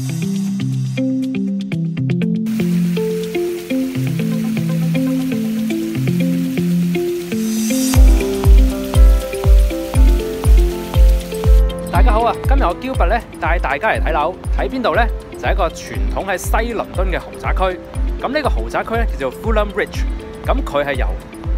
大家好啊！今日我 Gilbert 咧带大家嚟睇楼，睇边度呢？就係一個傳統喺西倫敦嘅豪宅區。咁呢個豪宅區咧叫做 Fulham Ridge。咁佢係由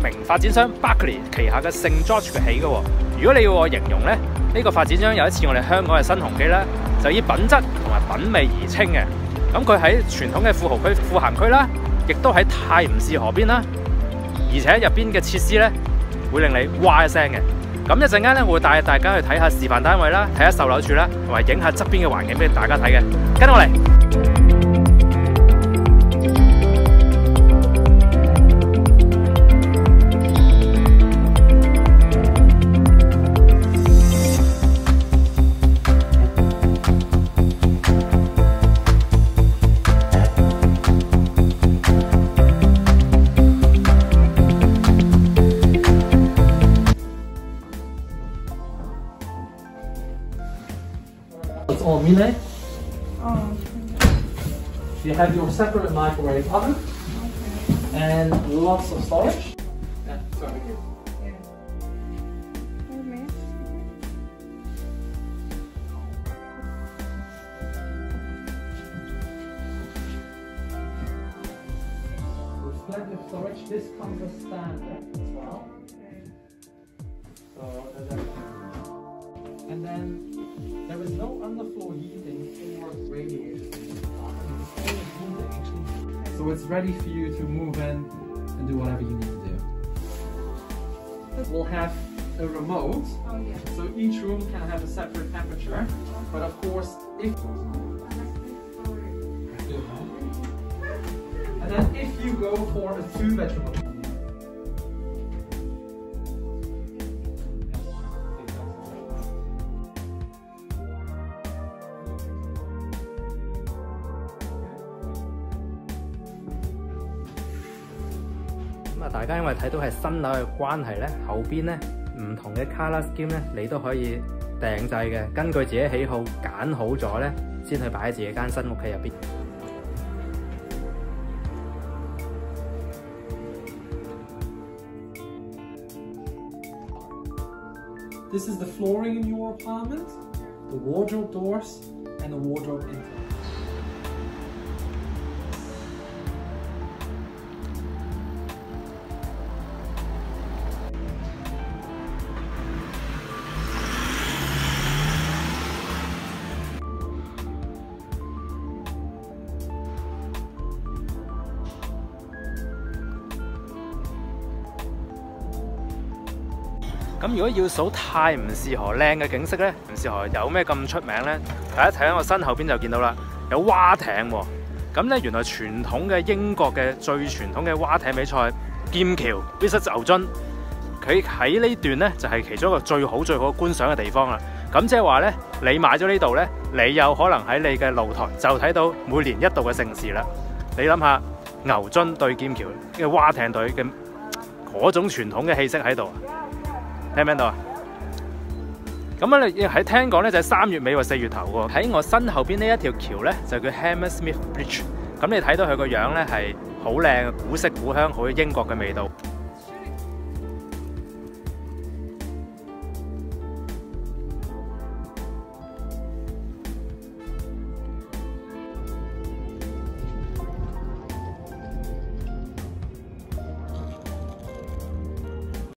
名發展商 Buckley 旗下嘅聖 George 起嘅。如果你要我形容咧，呢個發展商有一次我哋香港嘅新鸿基咧，就以品質同埋品味而稱嘅。咁佢喺傳統嘅富豪區富咸區啦，亦都喺泰晤士河邊啦，而且入邊嘅設施咧會令你哇一聲嘅。咁一陣間咧，我會帶大家去睇下示範單位啦，睇下售樓處啦，同埋影下側邊嘅環境俾大家睇嘅。跟我嚟。It's all Miele. Oh, You have your separate microwave oven and lots of storage. Yeah, sorry. yeah. Wait a minute. There's plenty of storage. This comes as standard as well. Okay. So. And then is no underfloor heating or radiators in this apartment. It's all heating actually. So it's ready for you to move in and do whatever you need to do. We'll have a remote, Oh, yeah. so each room can have a separate temperature. But of course, if and then if you go for a two 咁啊，大家因為睇到係新樓嘅關係咧，後邊咧唔同嘅 color scheme 咧，你都可以訂製嘅，根據自己喜好揀好咗咧，先去擺喺自己間新屋企入邊。This is the flooring in your apartment, the wardrobe doors, and the wardrobe intake. 咁如果要數泰晤士河靚嘅景色咧，泰晤士河有咩咁出名咧？大家睇喺我身後邊就見到啦，有蛙艇喎、咁咧原來傳統嘅英國嘅最傳統嘅蛙艇比賽劍橋 Visit 牛津，佢喺呢段咧就係、其中一個最好最好嘅觀賞嘅地方啦。咁即係話咧，你買咗呢度咧，你有可能喺你嘅露台就睇到每年一度嘅盛事啦。你諗下牛津對劍橋嘅蛙艇隊嘅嗰種傳統嘅氣息喺度啊！聽唔聽到啊？咁啊，你喺听讲咧就係三月尾或四月头喎。喺我身后边呢一条桥咧就叫 Hammersmith Bridge。咁你睇到佢个样咧系好靚，古色古香，好英国嘅味道。